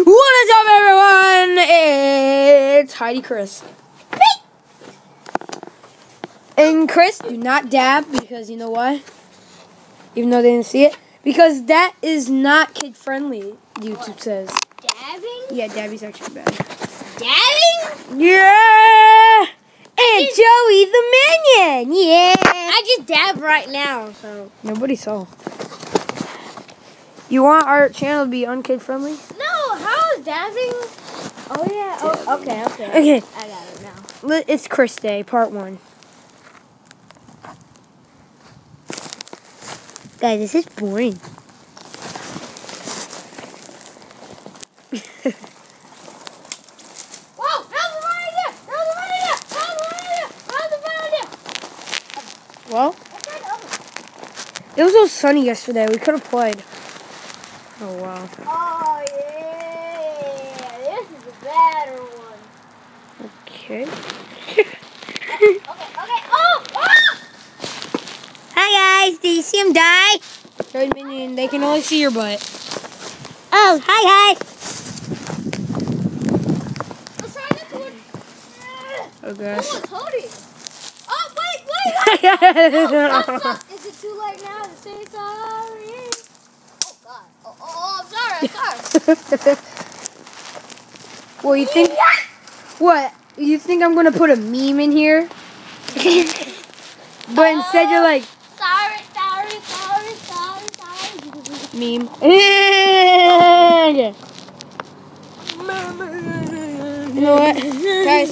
What is up, everyone? It's Heidi Chris. And Chris, do not dab because you know what? Even though they didn't see it, because that is not kid friendly. YouTube says. Dabbing? Yeah, dabbing's actually bad. Dabbing? Yeah. And Joey the minion. Yeah. I just dab right now, so. Nobody saw. You want our channel to be unkid friendly? Dabbing? Oh, yeah. Oh, okay, okay. Okay. I got it now. It's Chris Day, part one. Guys, this is boring. Well, I tried the other. it was so sunny yesterday. We could have played. Oh, wow. Oh, yeah. This is a better one. Okay. Okay, okay. Oh! Oh! Hi, guys. Did you see him die? Good minion. They can only see your butt. Oh, hi, hi. Let's try this one. Oh, Oh, gosh. Oh, wait, wait, wait. Oh, I'm so- Is it too late now to say sorry? Oh God! Oh, oh, oh I'm sorry. I'm sorry. well, you think... What? You think I'm going to put a meme in here? but instead you're like, sorry, sorry, sorry, sorry, sorry. meme. you know what? Guys,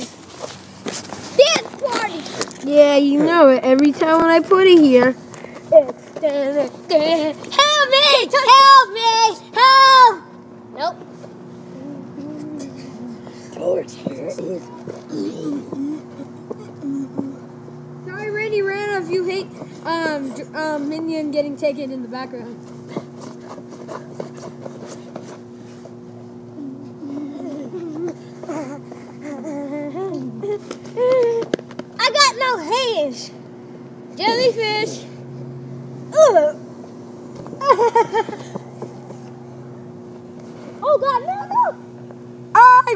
Dance party. yeah, you know it. Every time when I put it here. Help me! Help me! Help! Nope. Sorry, already ran if you hate um, um, Minion getting taken in the background. I got no hands. Jellyfish. Oh God, no, no.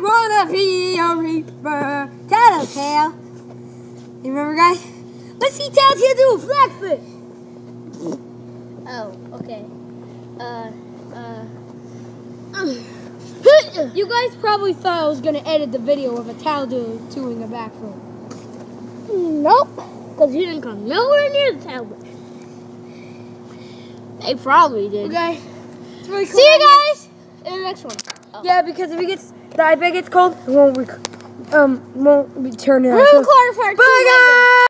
Wanna be a reaper. Tattletale. You remember, guys? Let's see Tattletale do a flag. Oh, okay. Uh, uh. You guys probably thought I was gonna edit the video of a Tattletale doing a backflip. Nope. Because you didn't come nowhere near the tablet. They probably did. Okay. Really cool. See you guys in the next one. Yeah, because if it gets the iPad gets cold, it won't rec- um won't return it. We're in the quarterfinals. Bye guys.